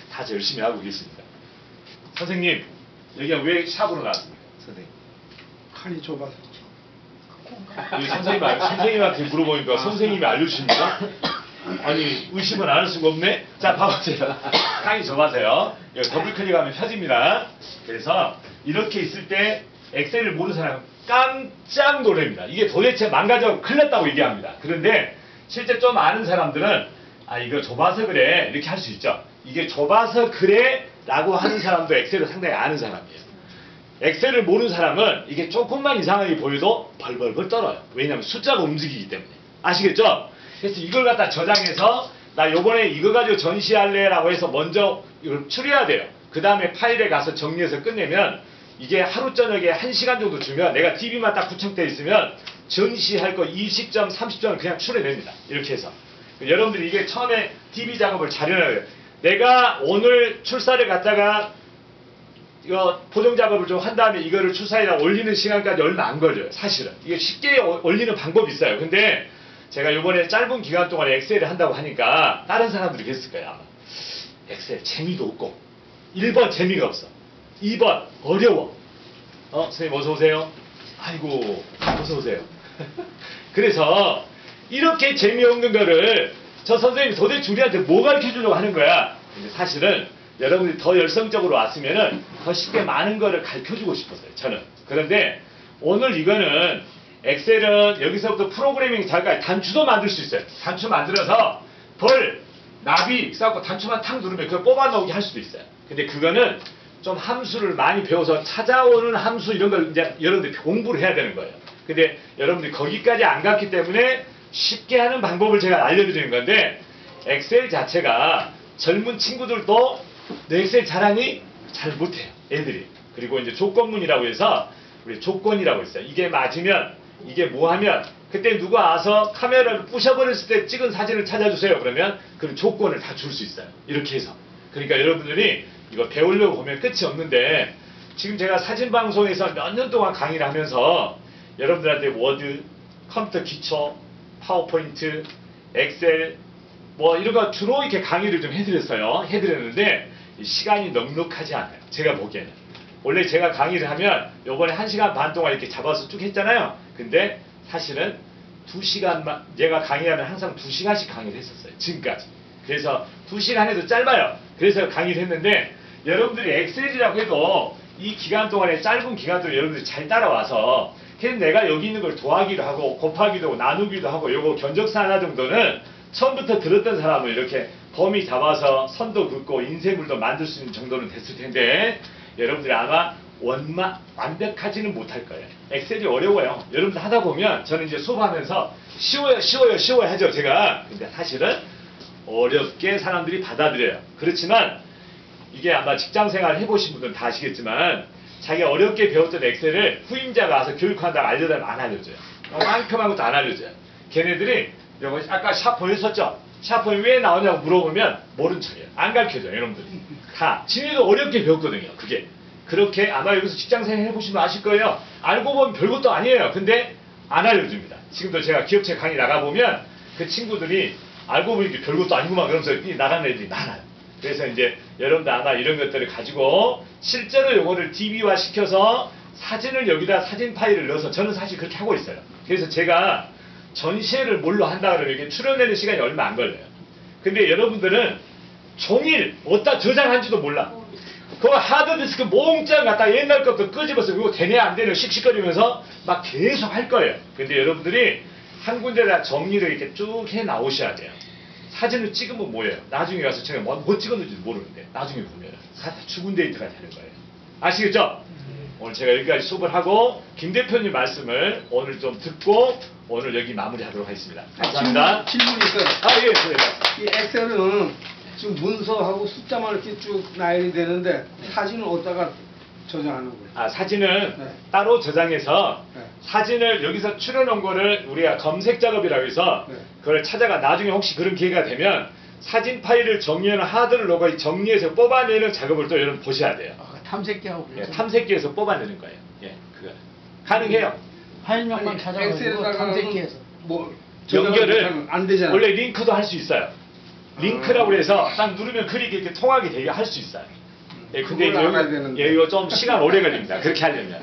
다 열심히 하고 계십니다. 선생님, 여기가 왜 샵으로 나왔습니까? 선생님. 칸이 좁아서 우리 선생님, 알- 선생님한테 물어보니까 선생님이 알려주십니까? 아니, 의심은 안 할 수가 없네? 자, 봐보세요. 칸이 좁아서요. 여기 더블 클릭하면 펴집니다. 그래서 이렇게 있을 때 엑셀을 모르는 사람은 깜짝 놀랍니다. 이게 도대체 망가져 큰일 났다고 얘기합니다. 그런데 실제 좀 아는 사람들은 아, 이거 좁아서 그래. 이렇게 할 수 있죠. 이게 좁아서 그래. 라고 하는 사람도 엑셀을 상당히 아는 사람이에요. 엑셀을 모르는 사람은 이게 조금만 이상하게 보여도 벌벌벌 떨어요. 왜냐하면 숫자가 움직이기 때문에. 아시겠죠? 그래서 이걸 갖다 저장해서 나 요번에 이거 가지고 전시할래 라고 해서 먼저 이걸 추려야 돼요. 그 다음에 파일에 가서 정리해서 끝내면 이게 하루 저녁에 1시간 정도 주면 내가 TV만 딱 구청돼 있으면 전시할 거 20점, 30점 그냥 추려냅니다. 이렇게 해서. 여러분들이 이게 처음에 TV 작업을 잘해놔야 돼요. 내가 오늘 출사를 갔다가 이거 보정 작업을 좀 한 다음에 이거를 추사에다 올리는 시간까지 얼마 안 걸려요. 사실은 이게 쉽게 어- 올리는 방법이 있어요. 근데 제가 이번에 짧은 기간 동안에 엑셀을 한다고 하니까 다른 사람들이 그랬을 거예요. 아마 엑셀 재미도 없고 1번 재미가 없어. 2번 어려워. 어 선생님 어서 오세요. 아이고 어서 오세요. 그래서 이렇게 재미없는 거를 저 선생님이 도대체 우리한테 뭐 가르쳐 주려고 하는 거야. 사실은 여러분들이 더 열성적으로 왔으면은 더 쉽게 많은 거를 가르쳐 주고 싶었어요. 저는. 그런데 오늘 이거는 엑셀은 여기서부터 프로그래밍 잘까 단추도 만들 수 있어요. 단추 만들어서 벌, 나비 쌓고 단추만 탁 누르면 그걸 뽑아 넣기 할 수도 있어요. 근데 그거는 좀 함수를 많이 배워서 찾아오는 함수 이런 걸 이제 여러분들이 공부를 해야 되는 거예요. 근데 여러분들이 거기까지 안 갔기 때문에 쉽게 하는 방법을 제가 알려드리는 건데 엑셀 자체가 젊은 친구들도 너 엑셀 잘하니? 잘 못해요. 애들이. 그리고 이제 조건문이라고 해서 우리 조건이라고 있어요. 이게 맞으면 이게 뭐 하면 그때 누가 와서 카메라를 부셔버렸을 때 찍은 사진을 찾아주세요. 그러면 그 조건을 다 줄 수 있어요. 이렇게 해서. 그러니까 여러분들이 이거 배우려고 보면 끝이 없는데 지금 제가 사진 방송에서 몇 년 동안 강의를 하면서 여러분들한테 Word, 컴퓨터 기초, PowerPoint, Excel 뭐 이런 거 주로 이렇게 강의를 좀 해드렸어요. 해드렸는데 이 시간이 넉넉하지 않아요. 제가 보기에는. 원래 제가 강의를 하면 요번에 1시간 반 동안 이렇게 잡아서 쭉 했잖아요. 근데 사실은 2시간만 제가 강의하면 항상 2시간씩 강의를 했었어요. 지금까지. 그래서 2시간 해도 짧아요. 그래서 강의를 했는데 여러분들이 엑셀이라고 해도 이 기간 동안에 짧은 기간 동안 여러분들이 잘 따라와서 그냥 내가 여기 있는 걸 더하기도 하고 곱하기도 하고 나누기도 하고 요거 견적사 하나 정도는 처음부터 들었던 사람은 이렇게 범위 잡아서 선도 긋고 인쇄물도 만들 수 있는 정도는 됐을 텐데 여러분들이 아마 원마 완벽하지는 못할 거예요. 엑셀이 어려워요. 여러분들 하다 보면 저는 이제 수업하면서 쉬워요, 쉬워요, 쉬워요 하죠 제가. 근데 사실은 어렵게 사람들이 받아들여요. 그렇지만 이게 아마 직장 생활 해보신 분들은 다 아시겠지만 자기가 어렵게 배웠던 엑셀을 후임자가 와서 교육한다고 알려달라면 안 알려줘요. 깔끔한 것도 안 알려줘요. 걔네들이 아까 샤 보였었죠? 샤프이 왜 나오냐고 물어보면 모른 척해요. 안 가르쳐줘요, 여러분들이. 다. 지네도 어렵게 배웠거든요, 그게. 그렇게 아마 여기서 직장생활 해보시면 아실 거예요. 알고 보면 별것도 아니에요. 근데 안 알려줍니다. 지금도 제가 기업체 강의 나가보면 그 친구들이 알고 보니까 별것도 아니구만 그러면서 이 나가는 애들이 많아요. 그래서 이제 여러분들 아마 이런 것들을 가지고 실제로 요거를 DB화 시켜서 사진을 여기다 사진 파일을 넣어서 저는 사실 그렇게 하고 있어요. 그래서 제가 전시회를 뭘로 한다 그러면 이게 출연되는 시간이 얼마 안 걸려요. 근데 여러분들은 종일 어디다 저장한지도 몰라. 그 하드디스크 몽짱 갖다 옛날 것도 끄집어서 이거 되냐 안 되냐 씩씩거리면서 막 계속 할 거예요. 근데 여러분들이 한 군데다 정리를 이렇게 쭉 해 나오셔야 돼요. 사진을 찍으면 뭐예요? 나중에 가서 제가 뭐, 뭐 찍었는지 모르는데 나중에 보면 다 죽은 데이트가 되는 거예요. 아시겠죠? 오늘 제가 여기까지 수업을 하고 김 대표님 말씀을 오늘 좀 듣고 오늘 여기 마무리하도록 하겠습니다. 감사합니다. 질문, 질문이 있어요. 아 예, 예. 이 엑셀은 지금 문서하고 숫자만 이렇게 쭉 나열이 되는데 사진을 어디다가 저장하는 거예요? 아 사진은 네. 따로 저장해서 네. 사진을 여기서 출연한 거를 우리가 검색 작업이라고 해서 네. 그걸 찾아가 나중에 혹시 그런 기회가 되면 사진 파일을 정리하는 하드를 넣고 정리해서 뽑아내는 작업을 또 여러분 보셔야 돼요. 아, 탐색기하고 예. 탐색기에서 뽑아내는 거예요. 예, 그거 가능해요. 파일명만 찾아가지고 탐색기에서 뭐 연결을 안 되잖아요. 원래 링크도 할 수 있어요. 링크라고 해서 딱 누르면 글이 이렇게 통하게 되게 할 수 있어요. 예, 근데 이거. 예, 이거 좀 시간 오래 걸립니다. 그렇게 하려면.